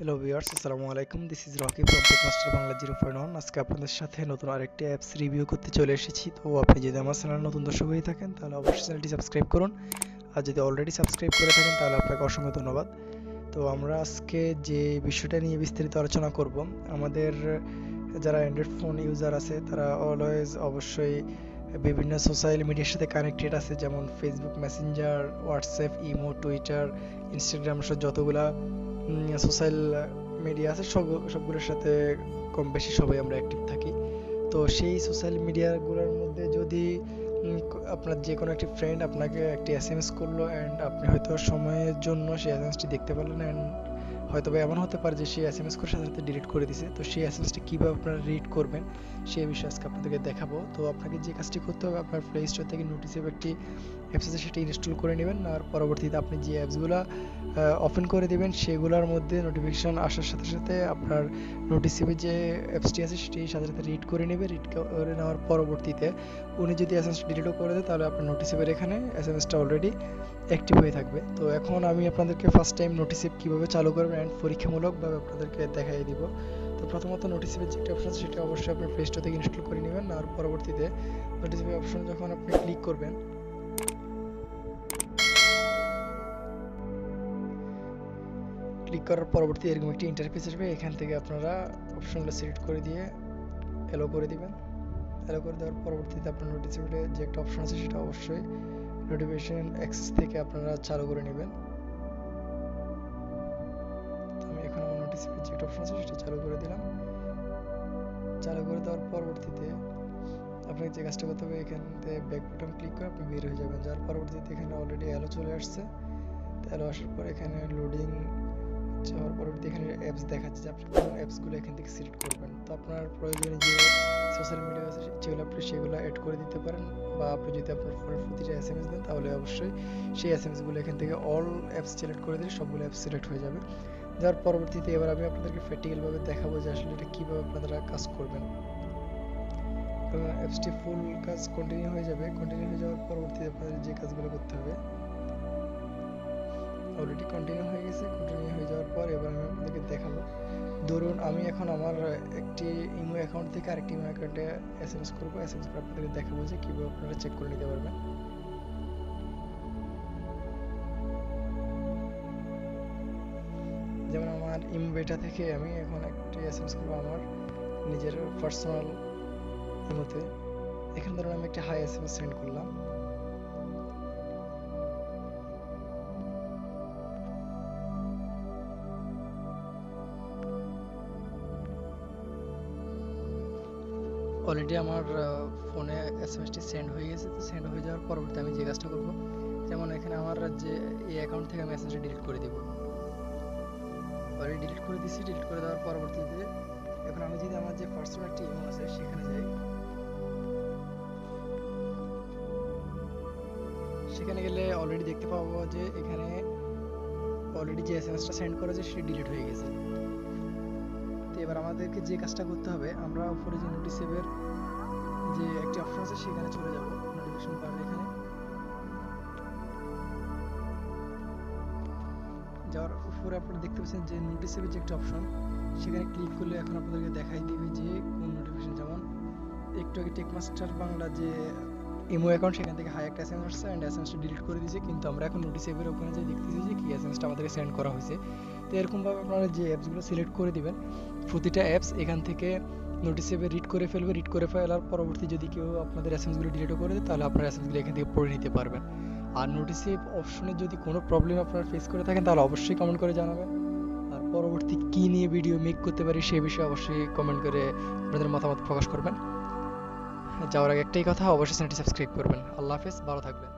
Hello viewers আসসালামু আলাইকুম। This is Rocky from Techmaster Bangla zero point one আজকে আপনাদের সাথে নতুন আরেকটি অ্যাপস রিভিউ করতে চলে এসেছি। তো আপনি যদি আমার চ্যানেল নতুন দর্শক হয়ে থাকেন, তাহলে অবশ্যই চ্যানেলটি সাবস্ক্রাইব করুন। আর যদি অলরেডি সাবস্ক্রাইব করে থাকেন, তাহলে আপনাকে অসংখ্য ধন্যবাদ। তো আমরা আজকে যে বিষয়টা নিয়ে বিস্তারিত আলোচনা করব, আমাদের যারা অ্যান্ড্রয়েড ফোন ইউজার আছে, তারা অলওয়েজ অবশ্যই বিভিন্ন সোশ্যাল মিডিয়ার সাথে কানেক্টেড আছে, যেমন Facebook Messenger WhatsApp imo Twitter Instagram সব যতগুলা সোশ্যাল মিডিয়া আছে, সব সবগুলোর সাথে কম বেশি সবাই আমরা অ্যাক্টিভ থাকি। তো সেই সোশ্যাল মিডিয়াগুলোর মধ্যে যদি আপনার যে কোনো একটি ফ্রেন্ড আপনাকে একটি এস এম এস করল অ্যান্ড আপনি হয়তো সময়ের জন্য সেই এস এম এসটি দেখতে পারলেন অ্যান্ড হয়তো বা এমন হতে পারে যে সেই এস এম এস করে সাথে সাথে ডিলিট করে দিছে। তো সেই এস এম এসটি কীভাবে আপনারা রিড করবেন, সেই বিষয়ে আজকে আপনাদেরকে দেখাবো। তো আপনাকে যে কাজটি করতে হবে, আপনার প্লে স্টোর থেকে নোটিসের একটি অ্যাপস আছে, সেটা ইনস্টল করে নেবেন আর পরবর্তীতে আপনি যে অ্যাপসগুলো ওপেন করে দেবেন, সেগুলোর মধ্যে নোটিফিকেশন আসার সাথে সাথে আপনার নোটিসিভে যে অ্যাপসটি আছে, সেটি সাথে সাথে রিড করে নেবে। রিড করে নেওয়ার পরবর্তীতে উনি যদি এস এম এস ডিলিটও করে দেয়, তাহলে আপনার নোটিসিভের এখানে এস এম এসটা অলরেডি অ্যাক্টিভ হয়ে থাকবে। তো এখন আমি আপনাদেরকে ফার্স্ট টাইম নোটিসিভ কীভাবে চালু করবেন অ্যান্ড পরীক্ষামূলকভাবে আপনাদেরকে দেখাই দিব। তো প্রথমত নোটিসিভের যে একটা অপশন সেটা অবশ্যই আপনি প্লে স্টোর থেকে ইনস্টল করে নেবেন। আর পরবর্তীতে নোটিসিভের অপশন যখন আপনি ক্লিক করবেন ক্লিক করার পরবর্তী এরকম একটি ইন্টারফেস আসবে। এখান থেকে আপনারা অপশনগুলো সিলেক্ট করে দিয়ে এলো করে দিবেন। এলো করে দেওয়ার পরবর্তীতে আপনার নোটিফিকেশনে যে একটা অপশন আছে, সেটা অবশ্যই নোটিফিকেশন অ্যাক্সেস থেকে আপনারা চালু করে নেবেন। এখন আমার নোটিফিকেশন যে একটা অপশন আছে, সেটা চালু করে দিলাম। চালু করে দেওয়ার পরবর্তীতে আপনাকে যে কাজটা করতে হবে, এখান থেকে ব্যাক বাটন ক্লিক করে আপনি বের হয়ে যাবেন। যার পরবর্তীতে এখানে অলরেডি অ্যালো চলে আসছে। অ্যালো আসার পর এখানে লোডিং যাওয়ার পরবর্তী এখানে অ্যাপস দেখাচ্ছে যে আপনি কোন অ্যাপসগুলো এখান থেকে সিলেক্ট করবেন। তো আপনার প্রয়োজনে যে সোশ্যাল মিডিয়া আছে, যেগুলো আপনি সেগুলো অ্যাড করে দিতে পারেন বা আপনি যদি আপনার ফোনের প্রতিটা এস এম এস দেন, তাহলে অবশ্যই সেই এস এম এসগুলো এখান থেকে অল অ্যাপস সিলেক্ট করে দিলে সবগুলো অ্যাপস সিলেক্ট হয়ে যাবে। যার পরবর্তীতে এবার আমি আপনাদেরকে প্র্যাকটিক্যালভাবে দেখাবো যে আসলে এটা কীভাবে আপনারা কাজ করবেন। কারণ অ্যাপসটি ফুল কাজ কন্টিনিউ হয়ে যাবে। কন্টিনিউ হয়ে যাওয়ার পরবর্তীতে আপনাদের যে কাজগুলো করতে হবে অলরেডি কন্টিনিউ হয়ে গেছে। কন্টিনিউ হয়ে যাওয়ার পর এবার আমি আপনাদেরকে দেখাবো। ধরুন আমি এখন আমার একটি ইমো অ্যাকাউন্ট থেকে আরেকটি ইমো অ্যাকাউন্টে এস এম এস করব। এস এম এস করে আপনাদেরকে দেখাবো যে কীভাবে আপনারা চেক করে নিতে পারবেন। যেমন আমার ইমো বেটা থেকে আমি এখন একটি এস এম করব আমার নিজের পার্সোনাল ইমোতে এখানে ধরুন আমি একটা hi S M S send করলাম। অলরেডি আমার ফোনে এস এম এসটি সেন্ড হয়ে গেছে। তো সেন্ড হয়ে যাওয়ার পরবর্তী আমি যে কাজটা করব, যেমন এখানে আমার যে এই অ্যাকাউন্ট থেকে আমি মেসেজটা ডিলিট করে দিব। অলরেডি ডিলিট করে দিছি ডিলিট করে দেওয়ার পরবর্তীতে এখন আমি যদি আমার যে পার্সোনাল একটি ইমেল আছে, সেখানে যাই। সেখানে গেলে অলরেডি দেখতে পাবো যে এখানে অলরেডি যে এস এম এসটা সেন্ড করেছে, সেটি ডিলিট হয়ে গেছে। তো এবার আমাদেরকে যে কাজটা করতে হবে, আমরা উপরে যে নোটিসেভের যে একটি অপশন আছে, সেখানে চলে যাব। নোটিফিকেশন বার এখানে। যাওয়ার উপরে আপনারা দেখতে পাচ্ছেন যে নোটিসেভের যে একটা অপশন সেখানে ক্লিক করলে এখন আপনাদেরকে দেখাই দিবে যে কোন নোটিফিকেশন যেমন। একটু আগে টেকমাস্টার বাংলা যে ইমো অ্যাকাউন্ট সেখান থেকে হাই একটা এসএমএস আসছে অ্যান্ড এসএমএসটা ডিলিট করে দিয়েছে। কিন্তু আমরা এখন নোটিসেভের ওখানে যে দেখতেছি যে কি এসএমএসটা আমাদেরকে সেন্ড করা হয়েছে। তো এরকমভাবে আপনারা যে অ্যাপসগুলো সিলেক্ট করে দিবেন, প্রতিটা অ্যাপস এখান থেকে নোটিসেভে রিড করে ফেলবে। রিড করে ফেলার পরবর্তী যদি কেউ আপনাদের এসএমএসগুলো ডিলিটও করে দেয়, তাহলে আপনার এসএমএসগুলো এখান থেকে পড়ে নিতে পারবেন। আর নোটিসেভ অপশনে যদি কোনো প্রবলেম আপনারা ফেস করে থাকেন, তাহলে অবশ্যই কমেন্ট করে জানাবেন। আর পরবর্তী কী নিয়ে ভিডিও মেক করতে পারি, সে বিষয়ে অবশ্যই কমেন্ট করে আপনাদের মতামত প্রকাশ করবেন। যাওয়ার আগে একটাই কথা, অবশ্যই চ্যানেলটি সাবস্ক্রাইব করবেন। আল্লাহ হাফেজ, ভালো থাকবেন।